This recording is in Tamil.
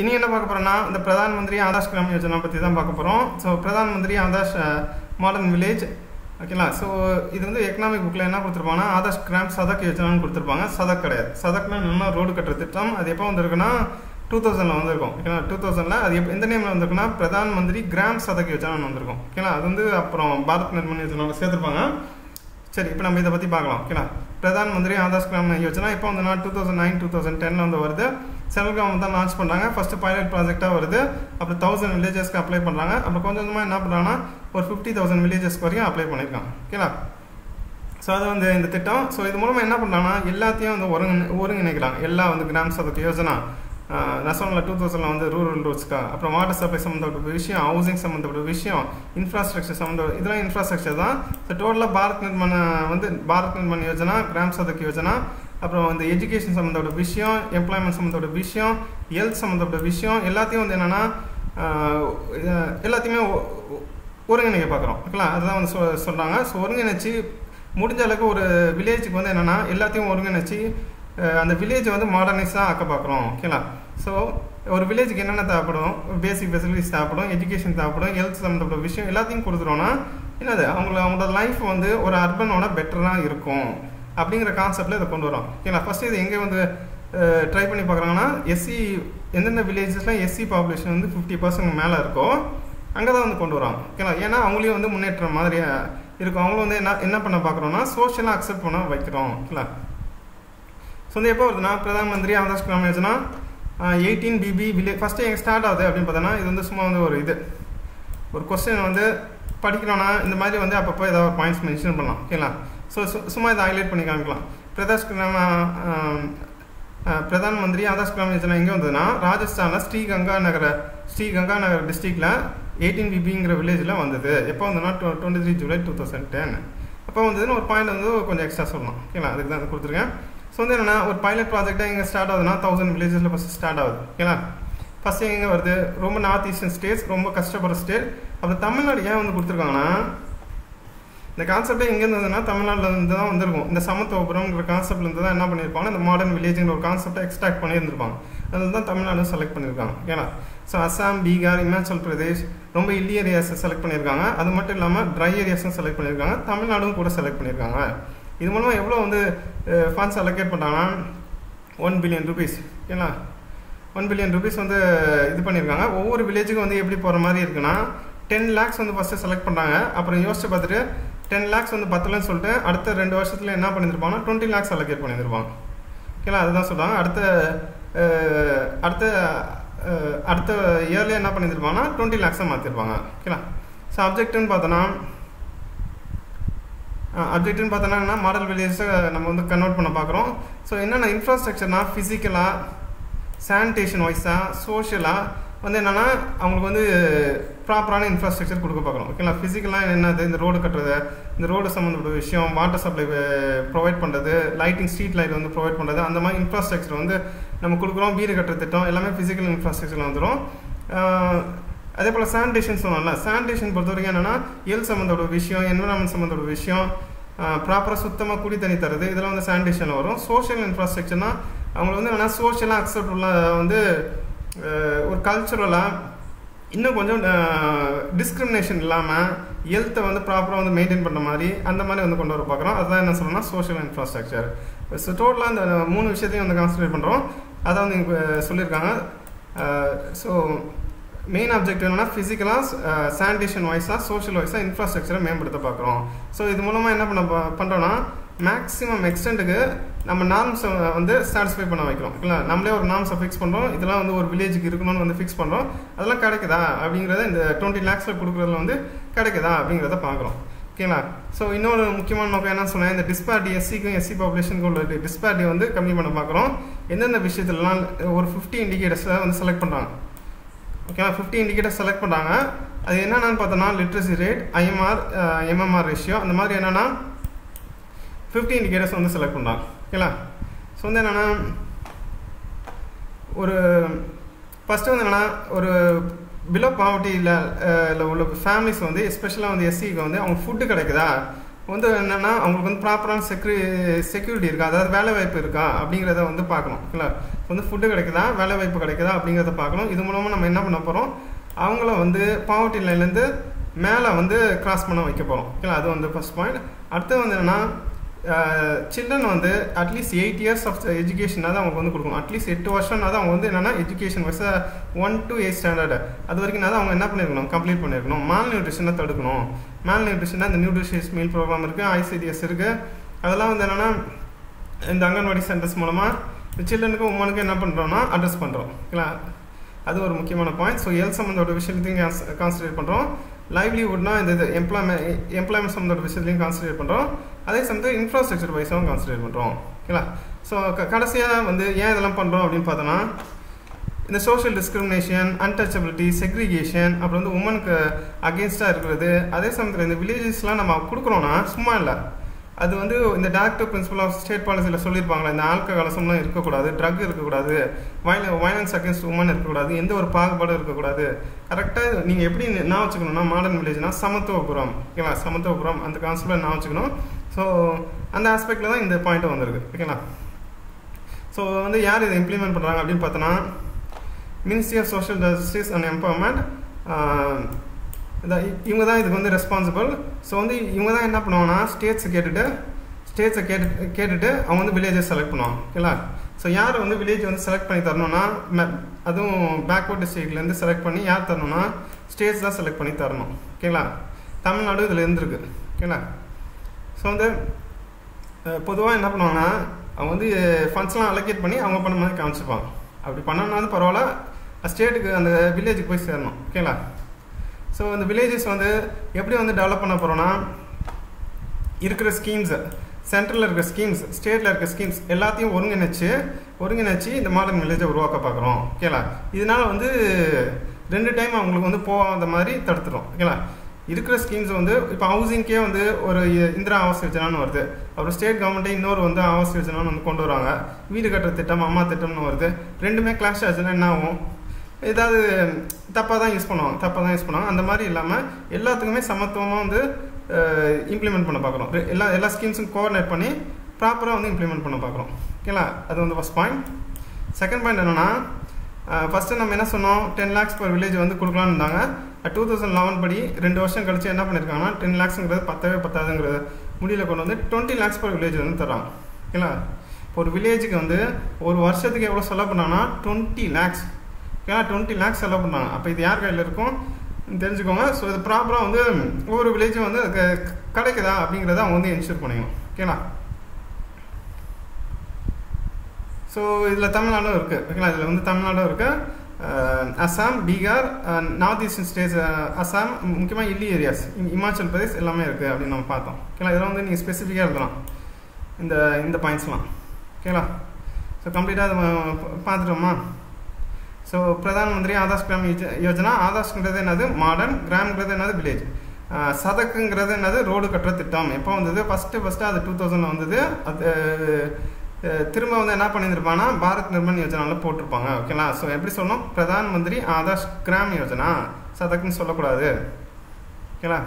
இனி என்ன பார்க்க போகிறோம்னா இந்த பிரதான் மந்திரி ஆதாஷ் கிராம யோஜனா பற்றி தான் பார்க்க போகிறோம் so Pradhan Mantri Adarsh modern village ஓகேங்களா ஸோ இது வந்து எக்கனாமிக் புக்கில் என்ன கொடுத்துருப்பாங்கன்னா ஆதாஷ் கிராம் சதக் யோஜனான்னு கொடுத்துருப்பாங்க. சதக் கிடையாது. சதக்னா நல்லா ரோடு கட்டுற திட்டம் அது எப்போ வந்திருக்குன்னா டூ தௌசண்டில் வந்திருக்கும். ஓகேங்களா டூ தௌசண்டில் அது எப்போ எந்த நேமில் வந்திருக்குன்னா பிரதான் மந்திரி கிராம் சதக் யோஜனான்னு வந்திருக்கும். ஓகேங்களா அது வந்து அப்புறம் பாரத் நிர்மண் யோஜனாவில் சேர்த்துருப்பாங்க. சரி இப்போ நம்ம இதை பற்றி பார்க்கலாம். ஓகேங்களா பிரதான் மந்திரி ஆதாஷ் கிராம் யோஜனா இப்போ வந்து நான் two thousand nine two thousand டெனில் வந்து வருது. சென்ட்ரல் கவர்மெண்ட் தான் லான்ச் பண்ணுறாங்க ஃபஸ்ட்டு பைலட் ப்ராஜெக்டாக வருது. அப்புறம் தௌசண்ட் வில்லேஜஸ்க்கு அப்ளை பண்ணுறாங்க அப்புறம் கொஞ்சம் கொஞ்சமாக என்ன பண்ணுறாங்கன்னா ஒரு ஃபிஃப்டி தௌசண்ட் வில்லேஜஸ்க்கு வரைக்கும் அப்ளை பண்ணியிருக்காங்க ஓகேங்களா ஸோ அது வந்து இந்த திட்டம். ஸோ இது மூலமாக என்ன பண்ணுறாங்கன்னா எல்லாத்தையும் வந்து ஒருங்கிணை ஒருங்கிணைக்கிறாங்க. எல்லா வந்து கிராம் சதக்கு யோஜனா நான் சொன்னல டூ தௌசண்டில் வந்து ரூரல் ரோட்ஸ்க்கா அப்புறம் வாட்டர் சப்ளை சம்மந்தப்பட்ட விஷயம் ஹவுசிங் சம்மந்தப்பட்ட விஷயம் இன்ஃப்ராஸ்ட்ரக்சர் சம்மந்தப்பட்ட இதெல்லாம் இன்ஃப்ராஸ்ட்ரக்சர் தான். ஸோ டோட்டலாக பாரத் நிர்மாண வந்து பாரத் நிர்மாண் யோஜனா கிராம் சதக் யோஜனா. அப்புறம் அந்த எஜுகேஷன் சம்மந்தப்பட்ட விஷயம் எம்ப்ளாய்மெண்ட் சம்மந்தப்பட்ட விஷயம் ஹெல்த் சம்மந்தப்பட்ட விஷயம் எல்லாத்தையும் வந்து என்னென்னா எல்லாத்தையுமே ஒருங்கிணைக்க பார்க்குறோம் ஓகேங்களா? அதுதான் வந்து சொ சொல்கிறாங்க ஸோ ஒருங்கிணைச்சு முடிஞ்ச அளவுக்கு ஒரு வில்லேஜுக்கு வந்து என்னென்னா எல்லாத்தையும் ஒருங்கிணைச்சு அந்த வில்லேஜை வந்து மாடர்னைஸாக ஆக்க பார்க்குறோம் ஓகேங்களா? ஸோ ஒரு வில்லேஜுக்கு என்னென்ன தேவைப்படும்? பேசிக் ஃபெசிலிட்டிஸ் தேவைப்படும் எஜுகேஷன் தேவைப்படும் ஹெல்த் சம்மந்தப்பட்ட விஷயம் எல்லாத்தையும் கொடுத்துட்டோன்னா என்னது? அவங்கள அவங்களோட லைஃப் வந்து ஒரு அர்பனோட பெட்டராக இருக்கும். அப்படிங்கிற கான்செப்டில் இதை கொண்டு வரோம். ஓகேங்களா? ஃபஸ்ட்டு இது எங்கே வந்து ட்ரை பண்ணி பார்க்குறாங்கன்னா எஸ்சி எந்தெந்த வில்லேஜஸ்லாம் எஸ்சி பாப்புலேஷன் வந்து ஃபிஃப்டி பர்சன்ட் மேலே இருக்கோ அங்கே தான் வந்து கொண்டு வரோம். ஓகேங்களா? ஏன்னா அவங்களையும் வந்து முன்னேற்றம் மாதிரி இருக்கும். அவங்களும் வந்து என்ன என்ன பண்ண பார்க்குறோன்னா சோஷியலாக அக்செப்ட் பண்ண வைக்கிறோம். ஓகேங்களா? ஸோ வந்து எப்போ வருதுன்னா பிரதான் மந்திரி ஆதாஷ் கிராம யோஜனா எயிட்டீன் பிபி வில்லேஜ் ஃபஸ்ட்டு எங்கே ஸ்டார்ட் ஆகுது அப்படின்னு பார்த்தோன்னா இது வந்து சும்மா வந்து ஒரு இது. ஒரு கொஸ்டின் வந்து படிக்கணும்னா இந்த மாதிரி வந்து அப்பப்போ ஏதாவது ஒரு பாயிண்ட்ஸ் மென்ஷன் பண்ணலாம். ஓகேங்களா? ஸோ சும்மா இதை ஹைலைட் பண்ணி காமிக்கலாம். பிரதாஷ் கிராம பிரதான் மந்திரி ஆதாஷ் கிராம யோஜனா எங்கே வந்ததுன்னா ராஜஸ்தானில் ஸ்ரீகங்கா நகர ஸ்ரீகங்கா நகர் டிஸ்ட்ரிக்டில் எயிட்டீன் பிபிங்கிற வில்லேஜில் வந்தது. எப்போ வந்ததுன்னா twenty three July two thousand ten அப்போ வந்ததுன்னு ஒரு பாயிண்ட் வந்து கொஞ்சம் எக்ஸ்ட்ரா சொல்லலாம் ஓகேங்களா? அதுக்கு தான் கொடுத்துருக்கேன். ஸோ வந்து என்னென்னா ஒரு பைலட் ப்ராஜெக்டாக எங்கே ஸ்டார்ட் ஆகுதுன்னா தௌசண்ட் வில்லேஜஸில் ஃபஸ்ட்டு ஸ்டார்ட் ஆகுது. ஓகேங்களா? ஃபஸ்ட்டு எங்கே வருது? ரொம்ப நார்த் ஈஸ்டர்ன் ஸ்டேட்ஸ் ரொம்ப கஷ்டப்படுற ஸ்டேட் அப்புறம் தமிழ்நாடு ஏன் வந்து கொடுத்துருக்காங்கன்னா இந்த கான்செப்டே எங்கே இருந்ததுன்னா தமிழ்நாட்டில் இருந்து தான் வந்திருக்கும். இந்த சமத்துவபுரம்ங்கிற கான்செப்ட்லேருந்து தான் என்ன பண்ணியிருப்பாங்க? இந்த மாடர்ன் வில்லேஜுங்கிற ஒரு கான்செப்டை எக்ஸ்ட்ராக்ட் பண்ணியிருந்திருப்பாங்க. அதில் தான் தமிழ்நாடு செலக்ட் பண்ணியிருக்காங்க. ஏன்னா ஸோ அஸ்ஸாம் பீகார் இமாச்சல் பிரதேஷ் ரொம்ப இல்லி ஏரியாஸை செலக்ட் பண்ணியிருக்காங்க. அது மட்டும் இல்லாமல் ட்ரை ஏரியாஸும் செலக்ட் பண்ணியிருக்காங்க. தமிழ்நாடும் கூட செலக்ட் பண்ணியிருக்காங்க. இது மூலமாக எவ்வளோ வந்து ஃபண்ட்ஸ் அலோகேட் பண்ணுறாங்கன்னா ஒன் பில்லியன் ருபீஸ் ஏன்னா ஒன் பில்லியன் ருபீஸ் வந்து இது பண்ணியிருக்காங்க. ஒவ்வொரு வில்லேஜுக்கும் வந்து எப்படி போகிற மாதிரி இருக்குன்னா டென் லேக்ஸ் வந்து ஃபஸ்ட்டு செலக்ட் பண்ணுறாங்க அப்புறம் யோசிச்சு பார்த்துட்டு டென் லேக்ஸ் வந்து பத்தலன்னு சொல்லிட்டு அடுத்த ரெண்டு வருஷத்தில் என்ன பண்ணியிருப்பாங்கன்னா டுவெண்ட்டி லேக்ஸ் அலோகேட் பண்ணியிருப்பாங்க ஓகேங்களா? அதுதான் சொல்கிறாங்க அடுத்த அடுத்த அடுத்த இயர்லேயே என்ன பண்ணியிருப்பாங்கன்னா டுவெண்ட்டி லேக்ஸாக மாற்றிருப்பாங்க ஓகேங்களா? ஸோ அப்ஜெக்ட்னு பார்த்தோன்னா அப்ஜெக்ட்னு பார்த்தோன்னா என்ன? மாடல் வில்லேஜஸை நம்ம வந்து கன்வெர்ட் பண்ண பார்க்குறோம். ஸோ என்னென்ன இன்ஃப்ராஸ்ட்ரக்சர்னா ஃபிசிக்கலாக சானிடேஷன் வைஸாக சோஷியலாக வந்து என்னென்னா அவங்களுக்கு வந்து ப்ராப்பரான இன்ஃப்ராஸ்ட்ரக்சர் கொடுக்க பார்க்குறோம் ஓகேங்களா ஃபிசிக்கலாக என்னது? இந்த ரோடு கட்டுறது இந்த ரோடு சம்மந்தப்பட்ட விஷயம் வாட்டர் சப்ளை ப்ரொவைட் பண்ணுறது லைட்டிங் ஸ்ட்ரீட் லைட் வந்து ப்ரொவைட் பண்ணுறது அந்த மாதிரி இன்ஃப்ராஸ்ட்ரக்சர் வந்து நம்ம கொடுக்குறோம் வீடு கட்டுற திட்டம் எல்லாமே ஃபிசிக்கல் இன்ஃப்ராஸ்ட்ரக்சரில் வந்துடும் அதே போல் சானிடேஷன் சொன்னோம்ல சானிடேஷன் பொறுத்த வரைக்கும் என்னென்னா ஹெல்த் சம்மந்தப்பட்ட விஷயம் என்வரான்மெண்ட் சம்மந்தப்பட்ட விஷயம் ப்ராப்பராக சுத்தமாக குடி தண்ணி தருது இதெல்லாம் வந்து சானிடேஷனில் வரும். சோஷியல் இன்ஃப்ராஸ்ட்ரக்சர்னால் அவங்களுக்கு வந்து என்னென்னா சோஷியலாக அக்செப்டபுளாக வந்து ஒரு கல்ச்சுரலாக இன்னும் கொஞ்சம் டிஸ்கிரிமினேஷன் இல்லாமல் ஹெல்த்தை வந்து ப்ராப்பராக வந்து மெயின்டைன் பண்ண மாதிரி அந்த மாதிரி வந்து கொண்டு வர பார்க்குறோம். அதுதான் என்ன சொல்லணும்னா சோஷியல் இன்ஃப்ராஸ்ட்ரக்சர் ஸோ டோட்டலாக அந்த மூணு விஷயத்தையும் வந்து கான்சன்ட்ரேட் பண்ணுறோம் அதை வந்து இப்போ சொல்லியிருக்காங்க. ஸோ மெயின் ஆப்ஜெக்ட் என்னென்னா ஃபிசிக்கலாக சானிடேஷன் வைஸாக சோஷியல் வைஸாக இன்ஃப்ராஸ்ட்ரக்சரை மேம்படுத்த பார்க்குறோம். ஸோ இது மூலமாக என்ன பண்ண பண்ணுறோன்னா மேக்ஸிமம் எக்ஸ்டெண்ட்டுக்கு நம்ம நார்ம்ஸை வந்து சாட்டிஸ்ஃபை பண்ண வைக்கிறோம். இல்லை நம்மளே ஒரு நார்ம்ஸை ஃபிக்ஸ் பண்ணுறோம் இதெல்லாம் வந்து ஒரு வில்லேஜுக்கு இருக்கணும்னு வந்து ஃபிக்ஸ் பண்ணுறோம் அதெல்லாம் கிடைக்குதா? அப்படிங்கிறத இந்த டுவெண்ட்டி லேக்ஸில் கொடுக்குறதுல வந்து கிடைக்குதா? அப்படிங்கிறத பார்க்குறோம். ஓகேங்களா ஸோ இன்னொரு முக்கியமான நோக்கம் என்ன சொன்னேன் இந்த டிஸ்பாரிட்டி எஸ்சிக்கும் எஸ்சி பாப்புலேஷனுக்கும் உள்ள டிஸ்பாரிட்டி வந்து கம்மி பண்ண பார்க்குறோம். எந்தெந்த விஷயத்துலலாம் ஒரு ஃபிஃப்டி இண்டிகேட்டர்ஸை வந்து செலக்ட் பண்ணுறாங்க ஓகேங்களா ஃபிஃப்டி இண்டிகேட்டர் செலக்ட் பண்ணுறாங்க அது என்னென்னு பார்த்தோன்னா literacy rate IMR MMR ratio அந்த மாதிரி என்னென்னா ஃபிஃப்டி இண்டிகேட்டர்ஸ் வந்து செலக்ட் பண்ணலாம் ஓகேங்களா? ஸோ வந்து என்னென்னா ஒரு ஃபஸ்ட்டு வந்து என்னென்னா ஒரு பிலோ பாவர்ட்டியில் உள்ள ஃபேமிலிஸ் வந்து எஸ்பெஷலாக வந்து எஸ்சிக்கு வந்து அவங்க ஃபுட்டு கிடைக்குதா? வந்து என்னென்னா அவங்களுக்கு வந்து ப்ராப்பரான செக்யூ செக்யூரிட்டி இருக்கா? அதாவது வேலை வாய்ப்பு இருக்கா? அப்படிங்கிறத வந்து பார்க்கணும். ஓகேங்களா? வந்து ஃபுட்டு கிடைக்குதா? வேலை வாய்ப்பு கிடைக்குதா? அப்படிங்கிறத பார்க்கணும். இது மூலமாக நம்ம என்ன பண்ண போகிறோம் அவங்கள வந்து பாவர்ட்டி லைன்லேருந்து மேலே வந்து கிராஸ் பண்ண வைக்க போகிறோம் ஓகேங்களா? அது வந்து ஃபஸ்ட் பாயிண்ட் அடுத்து வந்து என்னென்னா சில்ட்ரன் வந்து at least eight years of எஜுகேஷனாக தான் அவங்க வந்து கொடுக்கணும். அட்லீஸ்ட் எட்டு வருஷம்னா தான் அவங்க வந்து என்னென்னா education wise one to eight standard அது வரைக்கும் தான் அவங்க என்ன பண்ணியிருக்கணும்? கம்ப்ளீட் பண்ணியிருக்கணும். மால் நியூட்ரிஷனை தடுக்கணும் மால் நியூட்ரிஷனாக இந்த நியூட்ரிஷியஸ் மீல் ப்ரோக்ராம் இருக்குது ஐசிடிஎஸ் இருக்குது அதெல்லாம் வந்து என்னென்னா இந்த அங்கன்வாடி சென்டர்ஸ் மூலமாக சில்ட்ரனுக்கும் உமனுக்கும் என்ன பண்ணுறோம்னா அட்ரஸ் பண்ணுறோம் ஓகேங்களா? அது ஒரு முக்கியமான பாயிண்ட் ஸோ எல் சம்மந்தோட விஷயத்தையும் கான்சன்ட்ரேட் பண்ணுறோம் லைவ்லிஹுட்னா இந்த இது எம்ப்ளாய்மெண்ட் எம்ப்ளாய்மெண்ட் சம்மந்தோட விஷயத்துலையும் கான்சன்ட்ரேட் பண்ணுறோம் அதே சமயத்தில் இன்ஃப்ராஸ்ட்ரக்சர் வைஸாகவும் கான்சன்ட்ரேட் பண்ணுறோம் ஓகேங்களா ஸோ க கடைசியாக வந்து ஏன் இதெல்லாம் பண்ணுறோம் அப்படின்னு பார்த்தோன்னா இந்த சோஷியல் டிஸ்கிரிமினேஷன் அன்டச்சபிலிட்டி செக்ரிகேஷன் அப்புறம் வந்து உமனுக்கு அகேன்ஸ்டாக இருக்கிறது அதே சமயத்தில் இந்த வில்லேஜஸ்லாம் நம்ம கொடுக்குறோன்னா சும்மா இல்லை. அது வந்து இந்த டேரக்டர் பிரின்சிபல் ஆஃப் ஸ்டேட் பாலிசியில் சொல்லியிருப்பாங்களே இந்த ஆல்கஹாலசம்லாம் இருக்கக்கூடாது ட்ரக் இருக்கக்கூடாது வயல வயலன்ஸ் அகேன்ஸ்ட் உமன் இருக்கக்கூடாது எந்த ஒரு பாகுபாடும் இருக்கக்கூடாது. கரெக்டாக நீங்கள் எப்படி நான் வச்சுக்கணும்னா மாடர்ன் வில்லேஜ்னா சமத்துவபுரம் ஓகேங்களா சமத்துவபுரம் அந்த கான்செப்டில் நான் வச்சுக்கணும். ஸோ அந்த ஆஸ்பெக்டில் தான் இந்த பாயிண்ட்டும் வந்திருக்கு ஓகேங்களா ஸோ வந்து யார் இதை இம்ப்ளிமெண்ட் பண்ணுறாங்க அப்படின்னு பார்த்தோன்னா ministry of social justice and empowerment இந்த இவங்க தான் இதுக்கு வந்து ரெஸ்பான்சிபிள் ஸோ வந்து இவங்க தான் என்ன பண்ணுவாங்கன்னா ஸ்டேட்ஸை கேட்டுட்டு ஸ்டேட்ஸை கேட்டு கேட்டுட்டு அவங்க வந்து வில்லேஜை செலக்ட் பண்ணுவாங்க. ஓகேங்களா? ஸோ யார் வந்து வில்லேஜ் வந்து செலக்ட் பண்ணி தரணும்னா அதுவும் பேக்வர்ட் டிஸ்ட்ரிக்ட்லேருந்து செலக்ட் பண்ணி யார் தரணும்னா ஸ்டேட்ஸ் தான் செலக்ட் பண்ணி தரணும். ஓகேங்களா? தமிழ்நாடு இதில் இருந்துருக்கு. ஓகேங்களா? ஸோ வந்து பொதுவாக என்ன பண்ணுவாங்கன்னா அவங்க வந்து ஃபண்ட்ஸ்லாம் அலோகேட் பண்ணி அவங்க பண்ண மாதிரி காமிச்சிருப்பாங்க அப்படி பண்ணணும்னாலும் பரவாயில்ல ஸ்டேட்டுக்கு அந்த வில்லேஜுக்கு போய் சேரணும். ஓகேங்களா? ஸோ இந்த வில்லேஜஸ் வந்து எப்படி வந்து டெவலப் பண்ண போகிறோன்னா இருக்கிற ஸ்கீம்ஸு சென்ட்ரலில் இருக்கிற ஸ்கீம்ஸ் ஸ்டேட்டில் இருக்கிற ஸ்கீம்ஸ் எல்லாத்தையும் ஒருங்கிணைச்சு ஒருங்கிணைச்சு இந்த மாடர்ன் வில்லேஜை உருவாக்க பார்க்குறோம். ஓகேலா இதனால் வந்து ரெண்டு டைம் அவங்களுக்கு வந்து போகாத மாதிரி தடுத்துடும் ஓகேங்களா இருக்கிற ஸ்கீம்ஸ் வந்து இப்போ ஹவுசிங்க்கே வந்து ஒரு இந்திரா ஆவாஸ் யோஜனான்னு வருது. அப்புறம் ஸ்டேட் கவர்மெண்ட்டே இன்னொரு வந்து ஆவாஸ் யோஜனான்னு வந்து கொண்டு வராங்க வீடு கட்டுற திட்டம் அம்மா திட்டம்னு வருது. ரெண்டுமே கிளாஷ் ஆச்சுன்னா என்ன ஆகும்? ஏதாவது தப்பாக தான் யூஸ் பண்ணுவாங்க தப்பாக தான் யூஸ் பண்ணுவாங்க. அந்த மாதிரி இல்லாமல் எல்லாத்துக்குமே சமத்துவமாக வந்து இம்ப்ளிமெண்ட் பண்ண பார்க்குறோம் எல்லா எல்லா ஸ்கீம்ஸும் கோஆர்டினேட் பண்ணி ப்ராப்பராக வந்து இம்ப்ளிமெண்ட் பண்ண பார்க்குறோம் ஓகேங்களா அது வந்து ஃபஸ்ட் பாயிண்ட் செகண்ட் பாயிண்ட் என்னென்னா ஃபஸ்ட்டு நம்ம என்ன சொன்னோம்? டென் லேக்ஸ் பர் வில்லேஜ் வந்து கொடுக்கலான்னு இருந்தாங்க. டூ தௌசண்ட் லெவன் படி ரெண்டு வருஷம் கழிச்சு என்ன பண்ணியிருக்காங்கன்னா டென் லேக்ஸுங்கிறது பத்தவே பத்தாதுங்கிறது முடியல கொண்டு வந்து டுவெண்ட்டி லேக்ஸ் பர் வில்லேஜ் வந்து தராங்க ஓகேங்களா இப்போ ஒரு வில்லேஜுக்கு வந்து ஒரு வருஷத்துக்கு எவ்வளோ செலவு பண்ணாங்கன்னா டுவெண்ட்டி லேக்ஸ் ஓகேங்களா டுவெண்ட்டி லேக்ஸ் செலவு பண்ணாங்க. அப்போ இது யார் கையில் இருக்கும்? தெரிஞ்சுக்கோங்க. ஸோ இது ப்ராப்பராக வந்து ஒவ்வொரு வில்லேஜும் வந்து அதுக்கு கிடைக்குதா அப்படிங்கிறத அவங்க வந்து என்ஷூர் பண்ணிக்கணும். ஓகேங்களா ஸோ இதில் தமிழ்நாடும் இருக்குது ஓகேங்களா இதில் வந்து தமிழ்நாடும் இருக்குது Assam Bihar north eastern states Assam முக்கியமாக இல்லி ஏரியாஸ் இமாச்சல் பிரதேஷ் எல்லாமே இருக்குது அப்படின்னு நம்ம பார்த்தோம். ஓகேங்களா இதெல்லாம் வந்து நீங்கள் ஸ்பெசிஃபிக்காக எழுதலாம். இந்த இந்த பாயிண்ட்ஸ்லாம் ஓகேங்களா ஸோ கம்ப்ளீட்டாக அதை பார்த்துட்டோமா? ஸோ பிரதான் மந்திரி ஆதாஸ் கிராம் யோஜனா ஆதாஸ்ங்கிறது என்னது? மாடர்ன் கிராம்ங்கிறது என்னது? வில்லேஜ் சதக்குங்கிறது என்னது? ரோடு கட்டுற திட்டம். எப்போ வந்தது? ஃபஸ்ட்டு ஃபஸ்ட்டு அது டூ தௌசண்ட் வந்தது. அது திரும்ப வந்து என்ன பண்ணியிருப்பாங்கன்னா பாரத் நிர்மன் யோஜனாவில் போட்டிருப்பாங்க. ஓகேங்களா ஸோ எப்படி சொன்னோம் பிரதான் மந்திரி ஆதாஸ் கிராம் யோஜனா. சதக்குன்னு சொல்லக்கூடாது. ஓகேங்களா